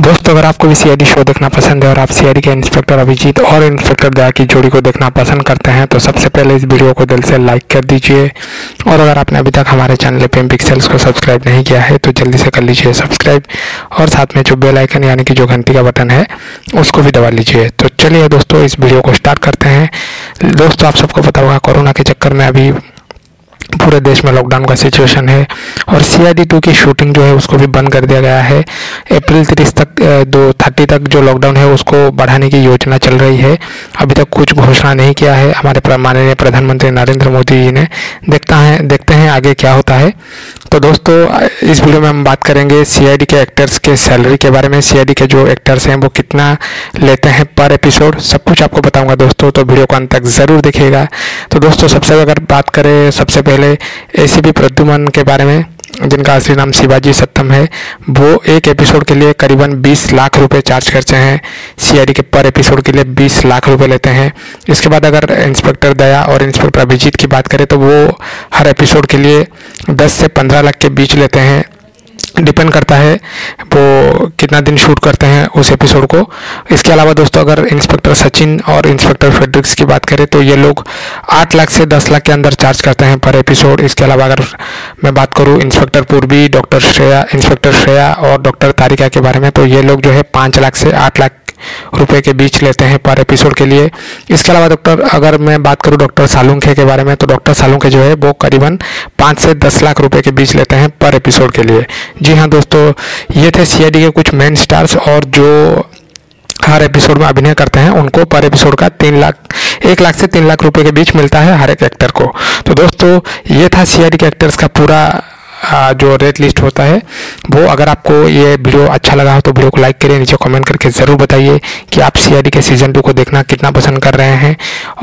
दोस्तों, अगर आपको भी सीआईडी शो देखना पसंद है और आप सीआईडी के इंस्पेक्टर अभिजीत और इंस्पेक्टर दया की जोड़ी को देखना पसंद करते हैं तो सबसे पहले इस वीडियो को दिल से लाइक कर दीजिए। और अगर आपने अभी तक हमारे चैनल पे पिक्सल्स को सब्सक्राइब नहीं किया है तो जल्दी से कर लीजिए सब्सक्राइब और साथ में जो बेल आइकन यानी कि जो घंटी का बटन है, उसको भी दबा लीजिए। तो चलिए दोस्तों, इस वीडियो को स्टार्ट करते हैं। दोस्तों, आप सबको पता होगा, कोरोना के चक्कर में अभी पूरे देश में लॉकडाउन का सिचुएशन है और सी आई डी टू की शूटिंग जो है उसको भी बंद कर दिया गया है। अप्रैल तीस तक दो थर्टी तक जो लॉकडाउन है उसको बढ़ाने की योजना चल रही है। अभी तक कुछ घोषणा नहीं किया है। हमारे माननीय प्रधानमंत्री नरेंद्र मोदी जी ने। देखता है, देखते हैं आगे क्या होता है। तो दोस्तों, इस वीडियो में हम बात करेंगे सीआईडी के एक्टर्स के सैलरी के बारे में। सीआईडी के जो एक्टर्स हैं, वो कितना लेते हैं पर एपिसोड सब कुछ आपको बताऊँगा दोस्तों तो वीडियो को अंत तक ज़रूर देखिएगा। तो दोस्तों, सबसे अगर बात करें, सबसे पहले ए प्रद्युमन के बारे में, जिनका असली नाम शिवाजी सत्तम है, वो एक एपिसोड के लिए करीबन 20 लाख रुपए चार्ज करते हैं। सीआईडी के पर एपिसोड के लिए 20 लाख रुपए लेते हैं। इसके बाद अगर इंस्पेक्टर दया और इंस्पेक्टर अभिजीत की बात करें तो वो हर एपिसोड के लिए 10 से 15 लाख के बीच लेते हैं। डिपेंड करता है वो कितना दिन शूट करते हैं उस एपिसोड को। इसके अलावा दोस्तों, अगर इंस्पेक्टर सचिन और इंस्पेक्टर फेड्रिक्स की बात करें तो ये लोग आठ लाख से दस लाख के अंदर चार्ज करते हैं पर एपिसोड इसके अलावा अगर मैं बात करूँ इंस्पेक्टर पूर्वी डॉक्टर श्रेया इंस्पेक्टर श्रेया और डॉक्टर तारिका के बारे में तो ये लोग जो है पाँच लाख से आठ लाख रुपए के बीच लेते हैं पर एपिसोड के लिए। इसके अलावा डॉक्टर अगर मैं बात करूँ डॉक्टर सालुंखे के बारे में तो डॉक्टर सालुंखे जो है, वो करीबन पाँच से दस लाख रुपए के बीच लेते हैं पर एपिसोड के लिए। जी हाँ दोस्तों, ये थे सी के कुछ मेन स्टार्स और जो हर एपिसोड में अभिनय करते हैं, उनको पर एपिसोड का तीन लाख, एक लाख से तीन लाख रुपए के बीच मिलता है हर एक एक्टर को। तो दोस्तों, ये था सीआईडी के एक्टर्स का पूरा जो रेट लिस्ट होता है, वो अगर आपको ये वीडियो अच्छा लगा हो तो वीडियो को लाइक करिए, नीचे कमेंट करके ज़रूर बताइए कि आप सी के सीज़न टू को देखना कितना पसंद कर रहे हैं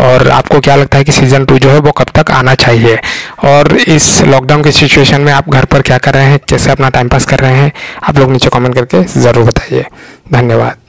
और आपको क्या लगता है कि सीज़न टू जो है वो कब तक आना चाहिए? और इस लॉकडाउन की सिचुएशन में आप घर पर क्या कर रहे हैं? कैसे अपना टाइम पास कर रहे हैं, आप लोग नीचे कॉमेंट करके ज़रूर बताइए। धन्यवाद।